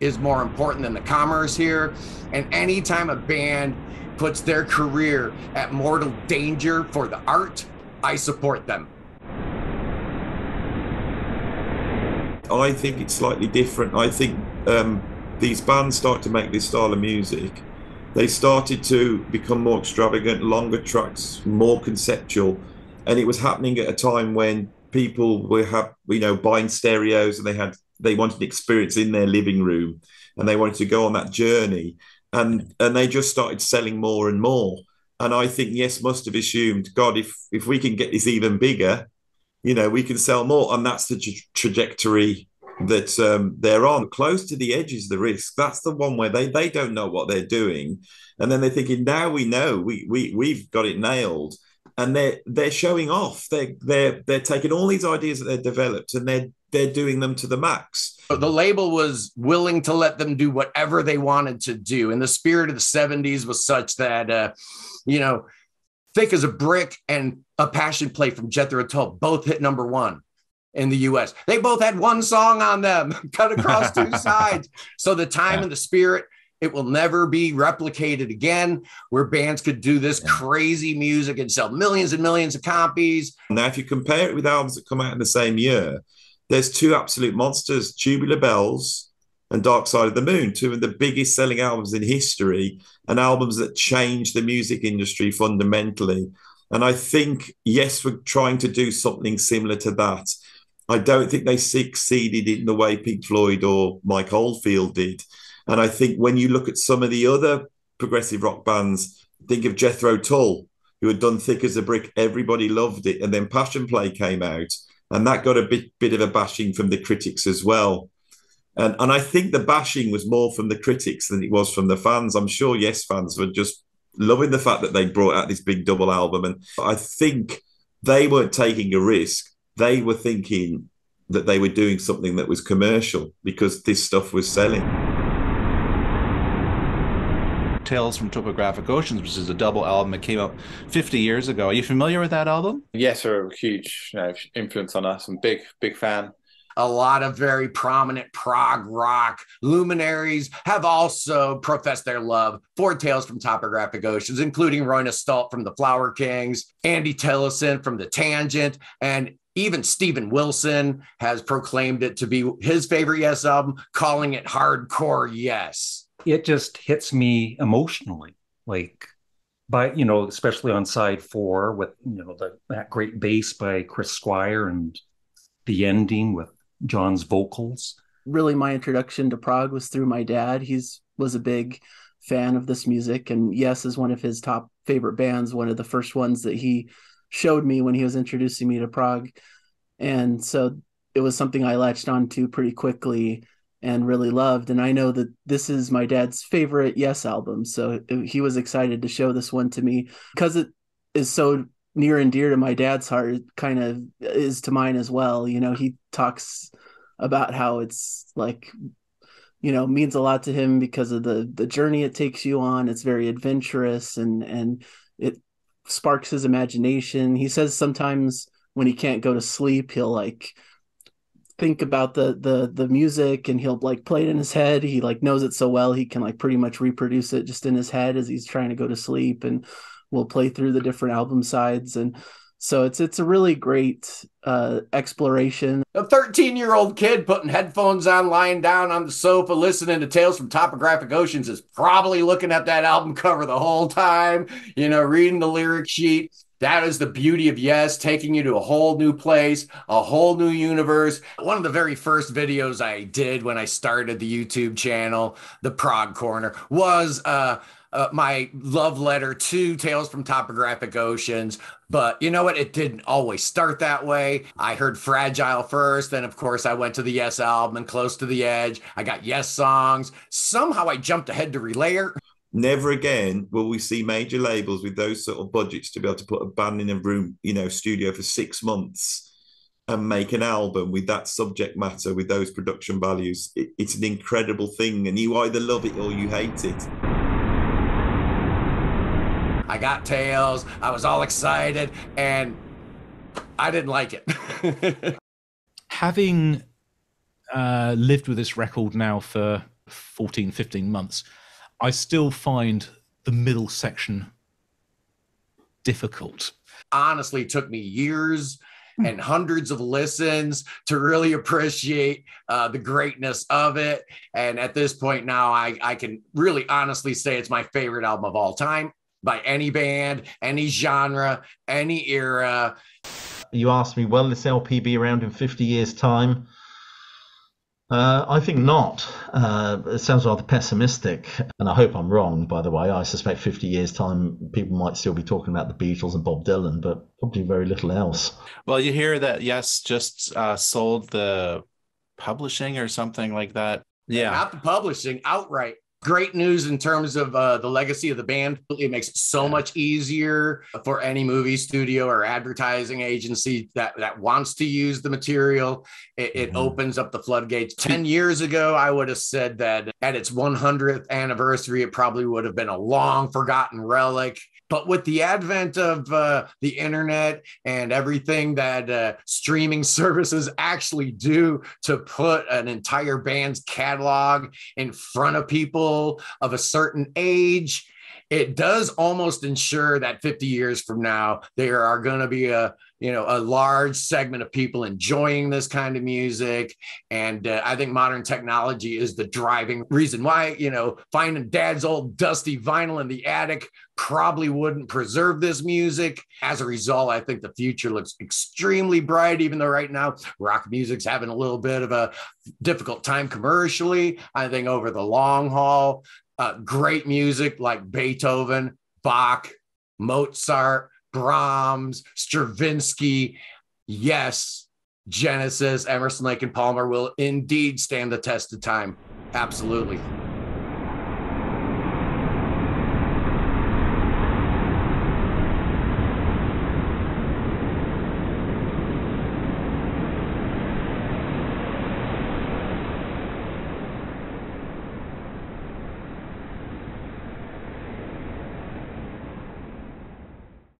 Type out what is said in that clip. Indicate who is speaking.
Speaker 1: is more important than the commerce here. And anytime a band puts their career at mortal danger for the art, I support them.
Speaker 2: I think it's slightly different. I think um, these bands start to make this style of music. They started to become more extravagant, longer tracks, more conceptual, and it was happening at a time when people were have you know buying stereos and they had they wanted experience in their living room and they wanted to go on that journey. And and they just started selling more and more. And i think yes must have assumed god if if we can get this even bigger you know we can sell more. And that's the tra- trajectory that um, they're on close to the edge is the risk. That's the one where they they don't know what they're doing. And then they're thinking now we know we we we've got it nailed and they're they're showing off they're they're they're taking all these ideas that they've developed and they're they're doing them to the max
Speaker 1: the label was willing to let them do whatever they wanted to do and the spirit of the 70s was such that uh, you know thick as a brick and a passion play from jethro tull both hit number one in the US. They both had one song on them cut across two sides. So the time yeah. and the spirit, it will never be replicated again where bands could do this crazy music and sell millions and millions of copies.
Speaker 2: Now, if you compare it with albums that come out in the same year, there's two absolute monsters Tubular Bells and Dark Side of the Moon, two of the biggest selling albums in history and albums that changed the music industry fundamentally. And I think, yes, we're trying to do something similar to that I don't think they succeeded in the way Pink Floyd or Mike Oldfield did. And I think when you look at some of the other progressive rock bands, think of Jethro Tull, who had done Thick as a Brick, everybody loved it. And then Passion Play came out, and that got a bit, bit of a bashing from the critics as well. And, and I think the bashing was more from the critics than it was from the fans. I'm sure Yes fans were just loving the fact that they brought out this big double album. And I think they weren't taking a risk they were thinking that they were doing something that was commercial because this stuff was selling.
Speaker 3: Tales from Topographic Oceans, which is a double album that came out 50 years ago. Are you familiar with that album?
Speaker 4: Yes, sir. Huge you know, influence on us. I'm big, big fan
Speaker 1: a lot of very prominent prog rock luminaries have also professed their love for Tales from Topographic Oceans, including Roine Stolt from the Flower Kings, Andy Tillison from the Tangent, and even Steven Wilson has proclaimed it to be his favorite Yes album, calling it hardcore Yes.
Speaker 5: It just hits me emotionally, like by you know, especially on side four with you know the, that great bass by Chris Squire and the ending with Jon's vocals.
Speaker 6: Really, my introduction to prog was through my dad. He's was a big fan of this music, and Yes is one of his top favorite bands. One of the first ones that he showed me when he was introducing me to prog. And so it was something I latched on to pretty quickly and really loved. And I know that this is my dad's favorite Yes album. So he was excited to show this one to me because it is so near and dear to my dad's heart, it kind of is to mine as well. You know, he talks about how it's like you know means a lot to him because of the the journey it takes you on it's very adventurous and and it sparks his imagination. He says sometimes when he can't go to sleep, he'll like think about the the the music and he'll like play it in his head. He like knows it so well he can like pretty much reproduce it just in his head as he's trying to go to sleep and we'll play through the different album sides and so it's it's a really great uh, exploration.
Speaker 1: A 13 year old kid putting headphones on, lying down on the sofa, listening to Tales from Topographic Oceans is probably looking at that album cover the whole time. You know, reading the lyric sheet. That is the beauty of Yes, taking you to a whole new place, a whole new universe. One of the very first videos I did when I started the YouTube channel, the Prog Corner, was uh, uh, my love letter to Tales from Topographic Oceans. But you know what? It didn't always start that way. I heard Fragile first. Then, of course, I went to the Yes album and Close to the Edge. I got Yessongs. Somehow I jumped ahead to Relayer.
Speaker 2: Never again will we see major labels with those sort of budgets to be able to put a band in a room, you know, studio for six months and make an album with that subject matter, with those production values. It, it's an incredible thing, and you either love it or you hate it.
Speaker 1: I got Tales. I was all excited, and I didn't like it.
Speaker 3: Having uh, lived with this record now for
Speaker 7: 14, 15 months, I still find the middle section difficult.
Speaker 1: Honestly, it took me years and hundreds of listens to really appreciate uh, the greatness of it. And at this point now, I, I can really honestly say it's my favorite album of all time by any band, any genre, any era.
Speaker 8: You asked me, will this LP be around in 50 years' time? Uh, I think not. Uh, it sounds rather pessimistic, and I hope I'm wrong. By the way, I suspect 50 years' time, people might still be talking about the Beatles and Bob Dylan, but probably very little else.
Speaker 3: Well, you hear that Yes just uh, sold the publishing or something like that. Yeah,
Speaker 1: not the publishing outright great news in terms of uh, the legacy of the band. It makes it so much easier for any movie studio or advertising agency that, that wants to use the material. It, it mm-hmm. opens up the floodgates. 10 years ago, I would have said that at its 100th anniversary, it probably would have been a long forgotten relic. But with the advent of uh, the internet and everything that uh, streaming services actually do to put an entire band's catalog in front of people of a certain age, it does almost ensure that 50 years from now, there are going to be a you know a large segment of people enjoying this kind of music. And uh, i think modern technology is the driving reason why you know finding dad's old dusty vinyl in the attic probably wouldn't preserve this music. As a result i think the future looks extremely bright even though right now rock music's having a little bit of a difficult time commercially. I think over the long haul uh, great music like beethoven bach mozart Brahms, Stravinsky. Yes, Genesis, Emerson, Lake, and Palmer will indeed stand the test of time. Absolutely.